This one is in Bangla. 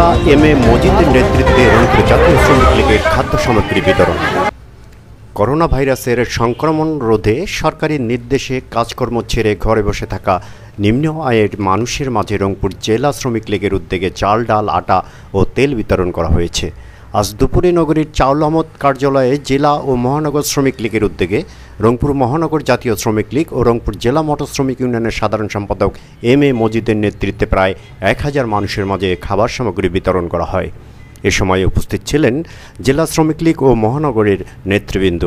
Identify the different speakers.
Speaker 1: নেতা এম এ মজিদের নেতৃত্বে রংপুর জাতীয় শ্রমিক লীগের খাদ্য সামগ্রী বিতরণ। করোনা ভাইরাসের সংক্রমণ রোধে সরকারি নির্দেশে কাজকর্ম ছেড়ে ঘরে বসে থাকা নিম্ন আয়ের মানুষের মাঝে রংপুর জেলা শ্রমিক লীগের উদ্যোগে চাল, ডাল, আটা ও তেল বিতরণ করা হয়েছে। আজ দুপুরে নগরীর আহমদ কার্যালয়ে জেলা ও মহানগর শ্রমিক লীগের উদ্যোগে রংপুর মহানগর জাতীয় শ্রমিক লীগ ও রংপুর জেলা মোটর শ্রমিক ইউনিয়নের সাধারণ সম্পাদক এম এ মজিদের নেতৃত্বে প্রায় এক হাজার মানুষের মাঝে খাবার সামগ্রী বিতরণ করা হয়। এ সময় উপস্থিত ছিলেন জেলা শ্রমিক লীগ ও মহানগরের নেতৃবৃন্দ।